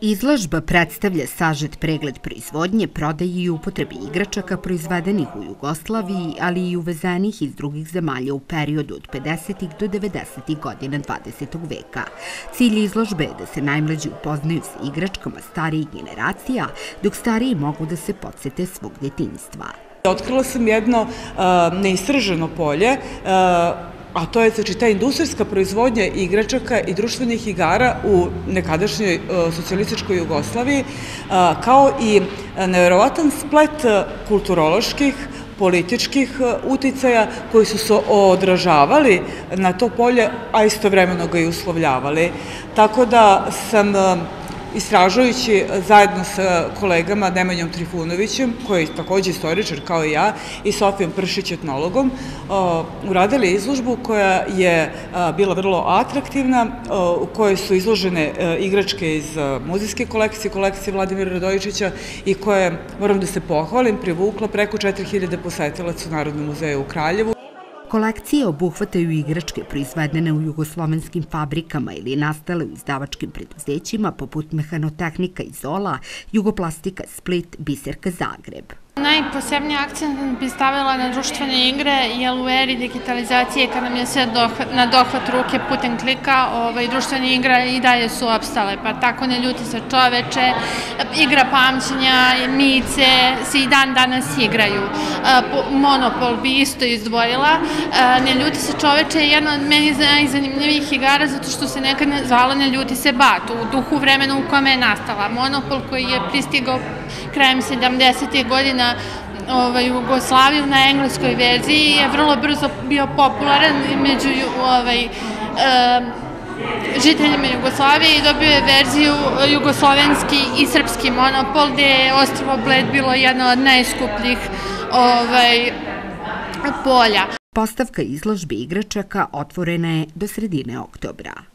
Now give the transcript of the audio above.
Izložba predstavlja sažet pregled proizvodnje, prodaje i upotrebe igračaka proizvedenih u Jugoslaviji, ali i uvezenih iz drugih zemalja u periodu od 50. do 90. godina 20. veka. Cilj izložbe je da se najmlađi upoznaju sa igračkama starijih generacija, dok stariji mogu da se podsete svog detinjstva. Otkrila sam jedno uh, neistrženo polje a to je znači ta industrijska proizvodnja igračaka i društvenih igara u nekadašnjoj e, socijalističkoj Jugoslaviji, e, kao i nevjerovatan splet kulturoloških, političkih e, uticaja koji su se odražavali na to polje, a istovremeno ga i uslovljavali. Tako da sam istražujući zajedno sa kolegama Nemanjom Trifunovićem, koji je takođe istoričar kao i ja, i Sofijom Pršić etnologom, uradili izložbu koja je bila vrlo atraktivna, u kojoj su izložene e, igračke iz muzijske kolekcije, kolekcije Vladimira Radojičića i koja je, moram da se pohvalim, privukla preko 4000 posetilaca u Narodnom muzeju u Kraljevu. Kolekcije obuhvataju igračke proizvedene u jugoslovenskim fabrikama ili nastale u izdavačkim preduzećima poput Mehanotehnika Izola, Jugoplastika Split, Biserka Zagreb. Najposebniji akcent bi stavila na društvene igre, jer u eri digitalizacije kada nam je sve na dohvat ruke putem klika, ovaj, društvene igre i dalje su opstale, pa tako ne ljuti se čoveče, igra pamćenja, mice se i dan danas igraju. Monopol bi isto izdvojila, ne ljuti se čoveče je jedna od meni najzanimljivijih igara zato što se nekad zvala ne ljuti se bat, u duhu vremena u kome je nastala. Monopol koji je pristigao krajem 70. godina ovaj, Jugoslaviju na engleskoj verziji je vrlo brzo bio popularan među ovaj, žiteljima Jugoslavije i dobio je verziju jugoslovenski i srpski monopol gde je Ostrovo Bled bilo jedna od najskupljih ovaj, polja. Postavka izložbe igračaka otvorena je do sredine oktobra.